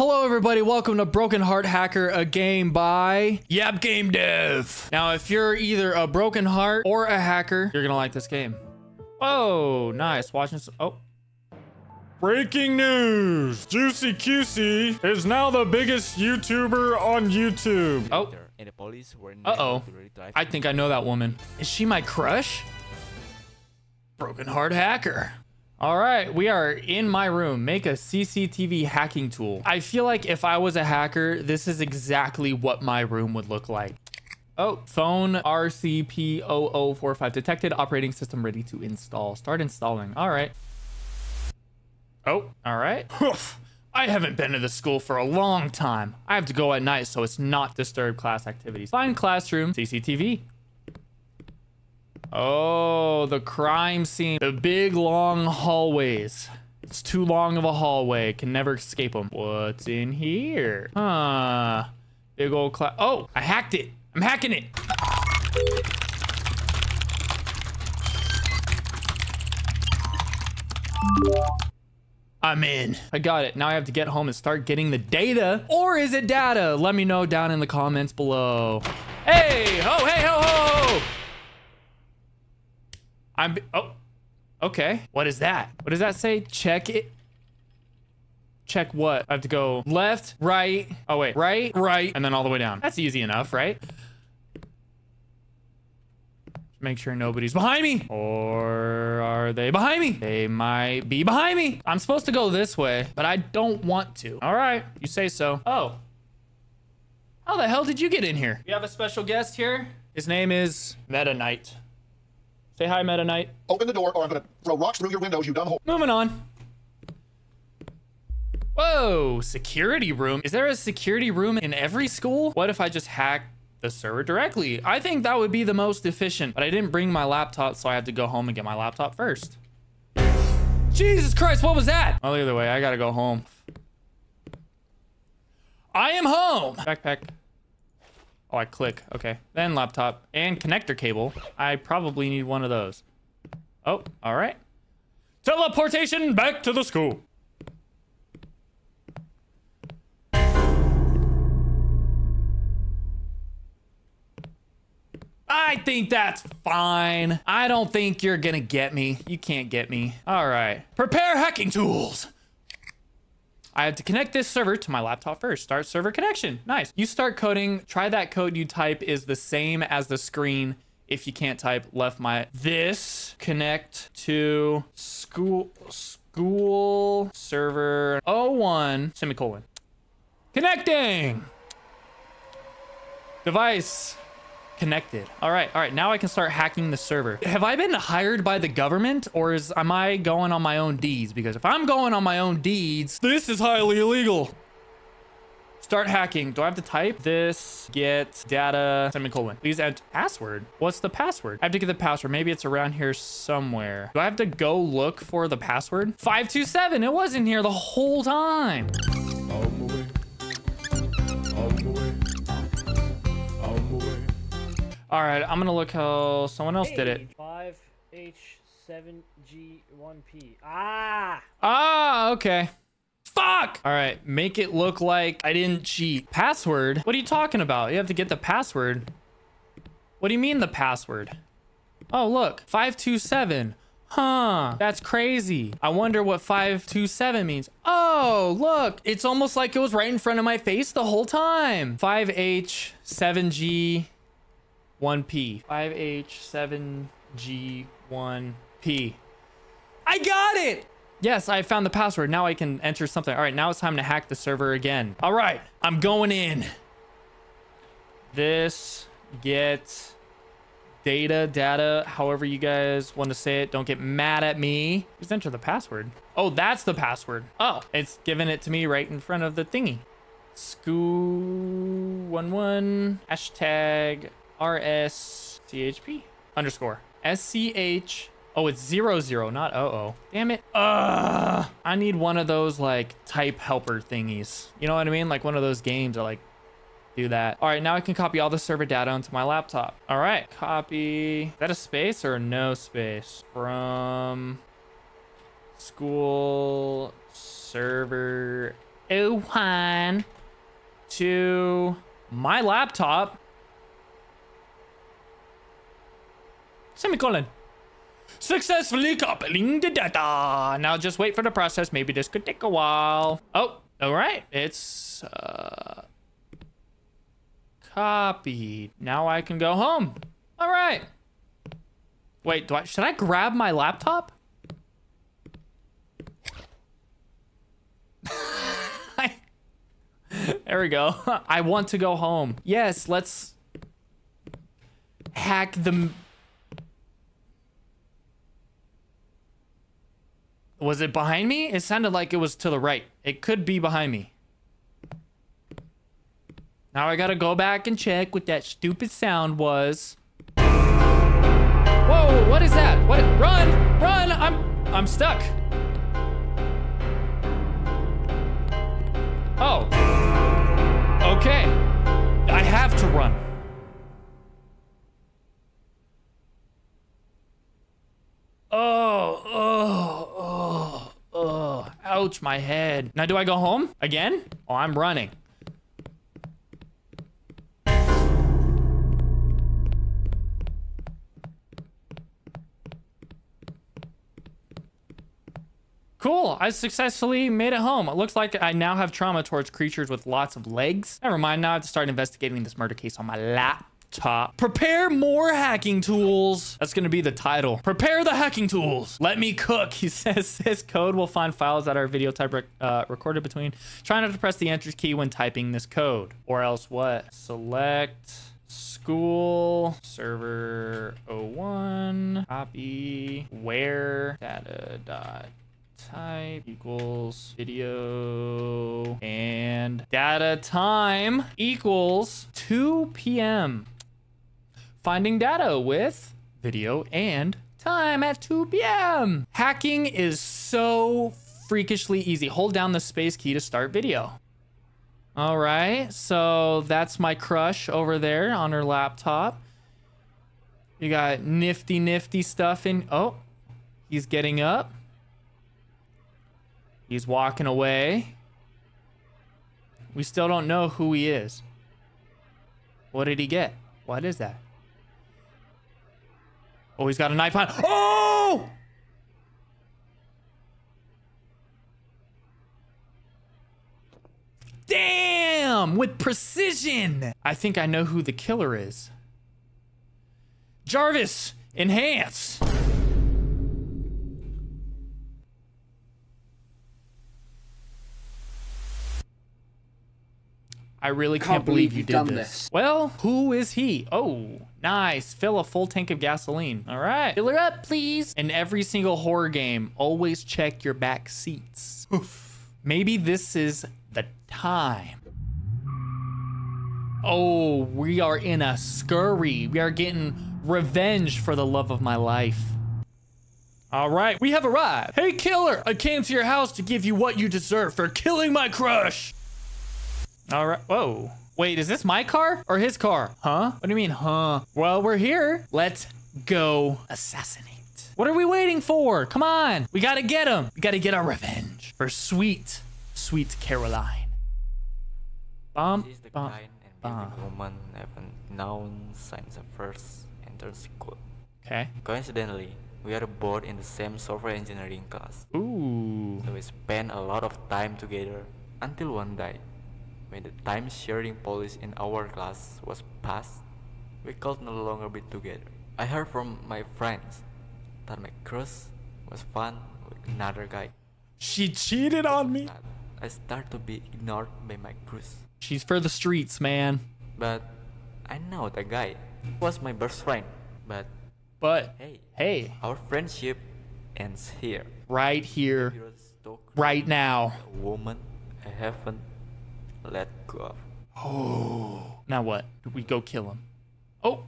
Hello everybody, welcome to Broken Heart Hacker, a game by Yap Game Dev. Now, if you're either a broken heart or a hacker, you're gonna like this game. Oh, nice. Watching s- oh. Breaking news! Juicy QC is now the biggest YouTuber on YouTube. Oh, and the police were Uh-oh. never to drive I think I know that woman. Is she my crush? Broken Heart Hacker. All right, we are in my room. Make a CCTV hacking tool. I feel like if I was a hacker, this is exactly what my room would look like. Oh, phone RCP0045 detected. Operating system ready to install. Start installing. All right. Oh, all right. I haven't been to the school for a long time. I have to go at night, so it's not disturb class activities. Find classroom, CCTV. Oh, the crime scene. The big long hallways. It's too long of a hallway. Can never escape them. What's in here? Huh. Big old class. Oh, I hacked it. I'm hacking it. I'm in. I got it. Now I have to get home and start getting the data. Or is it data? Let me know down in the comments below. Hey, ho, hey, ho, ho. I'm, oh, okay. What is that? What does that say? Check it. Check what? I have to go left, right. Oh, wait, right, right, and then all the way down. That's easy enough, right? Make sure nobody's behind me. Or are they behind me? They might be behind me. I'm supposed to go this way, but I don't want to. All right, you say so. Oh. How the hell did you get in here? We have a special guest here. His name is Meta Knight. Say hi, Meta Knight. Open the door or I'm gonna throw rocks through your windows, you dumb whore. Moving on. Whoa, security room. Is there a security room in every school? What if I just hack the server directly? I think that would be the most efficient, but I didn't bring my laptop, so I had to go home and get my laptop first. Jesus Christ, what was that? Well, either way, I gotta go home. I am home. Backpack. Oh, I click. Okay. Then laptop and connector cable. I probably need one of those. Oh, all right. Teleportation back to the school. I think that's fine. I don't think you're gonna get me. You can't get me. All right. Prepare hacking tools. I have to connect this server to my laptop first. Start server connection. Nice. You start coding. Try that code you type is the same as the screen. If you can't type, left my this connect to school school server 01 semicolon. Connecting. Device connected. All right, all right. Now I can start hacking the server. Have I been hired by the government or is am I going on my own deeds? Because if I'm going on my own deeds, this is highly illegal. Start hacking. Do I have to type this? Get data semicolon. Please add password. What's the password? I have to get the password. Maybe it's around here somewhere. Do I have to go look for the password? 527. It wasn't here the whole time. All right, I'm gonna look how someone else did it. Five H seven G one P. Ah! Ah, okay. Fuck! All right, make it look like I didn't cheat. Password? What are you talking about? You have to get the password. What do you mean the password? Oh, look, 527. Huh, that's crazy. I wonder what 527 means. Oh, look, it's almost like it was right in front of my face the whole time. 5H, 7G, 1P. 5H, 7G, 1P. I got it! Yes, I found the password. Now I can enter something. All right, now it's time to hack the server again. All right, I'm going in. This get data, data, however you guys want to say it. Don't get mad at me. Just enter the password. Oh, that's the password. Oh, it's giving it to me right in front of the thingy. School11 hashtag RSCHP underscore SCH Oh, it's zero zero, not oh oh. Damn it. Uh, I need one of those like type helper thingies. You know what I mean? Like one of those games that like do that. All right, now I can copy all the server data onto my laptop. All right, copy. Is that a space or no space? From school server 01 to my laptop. Semicolon. Successfully coupling the data. Now just wait for the process. Maybe this could take a while. Oh, all right. It's uh, copied. Now I can go home. All right. Wait, do I should I grab my laptop? There we go. I want to go home. Yes, let's hack the. Was it behind me? It sounded like it was to the right. It could be behind me. Now I gotta go back and check what that stupid sound was. Whoa, what is that? What? Run! Run! I'm I'm stuck. Oh. Okay. I have to run. Oh, oh. Ouch, my head. Now, do I go home again? Oh, I'm running. Cool, I successfully made it home. It looks like I now have trauma towards creatures with lots of legs. Never mind, now I have to start investigating this murder case on my laptop. Prepare more hacking tools. That's gonna be the title. Prepare the hacking tools. Let me cook. He says this code will find files that are video type rec uh, recorded between. Try not to press the enter key when typing this code. Or else what? Select school server 01 copy where data dot type equals video and data time equals 2 p.m. Finding data with video and time at 2 p.m. Hacking is so freakishly easy. Hold down the space key to start video. All right, so that's my crush over there on her laptop. You got nifty, nifty stuff in. Oh, he's getting up. He's walking away. We still don't know who he is. What did he get? What is that? Oh, he's got a knife on. Oh! Damn! With precision! I think I know who the killer is. Jarvis, enhance! I really can't, believe, you you've did this. this. Well, who is he? Oh, nice. Fill a full tank of gasoline. All right. Fill her up, please. In every single horror game, always check your back seats. Oof. Maybe this is the time. Oh, we are in a scurry. We are getting revenge for the love of my life. All right, we have arrived. Hey, killer, I came to your house to give you what you deserve for killing my crush. All right. Whoa. Wait, is this my car or his car? Huh? What do you mean, huh? Well, we're here. Let's go assassinate. What are we waiting for? Come on. We gotta get him. We gotta get our revenge for sweet, sweet Caroline. Bum, This is the bum. kind and beautiful woman haven't known since I first entered school. Okay. Coincidentally, we are both in the same software engineering class, Ooh. so we spent a lot of time together until one day, when the time sharing policy in our class was passed, we could no longer be together. I heard from my friends that my crush was fun with another guy. She cheated on me. I start to be ignored by my crush. She's for the streets, man. But I know the guy He was my best friend. But But hey, hey, our friendship ends here. right here, You're a stalker, right now. a woman I haven't let go of. Now what? Do we go kill him? Oh.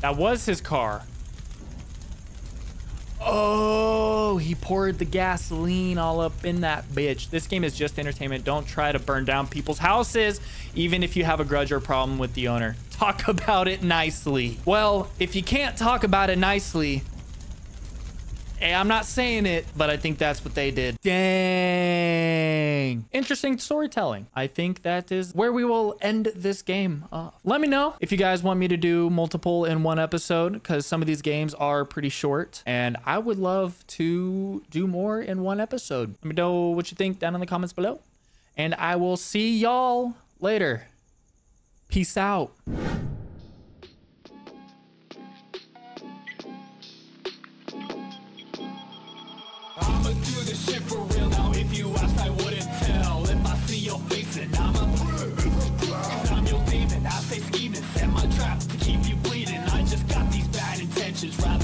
That was his car. Oh, he poured the gasoline all up in that bitch. This game is just entertainment. Don't try to burn down people's houses, even if you have a grudge or problem with the owner. Talk about it nicely. Well, if you can't talk about it nicely, Hey, I'm not saying it, but I think that's what they did. Dang. Interesting storytelling. I think that is where we will end this game off. Let me know if you guys want me to do multiple in one episode because some of these games are pretty short and I would love to do more in one episode. Let me know what you think down in the comments below and I will see y'all later. Peace out. would do this shit for real Now. If you asked, I wouldn't tell. If I see your face then I'm a Cause I'm your demon, I say scheming. Set my trap to keep you bleeding. I just got these bad intentions, rather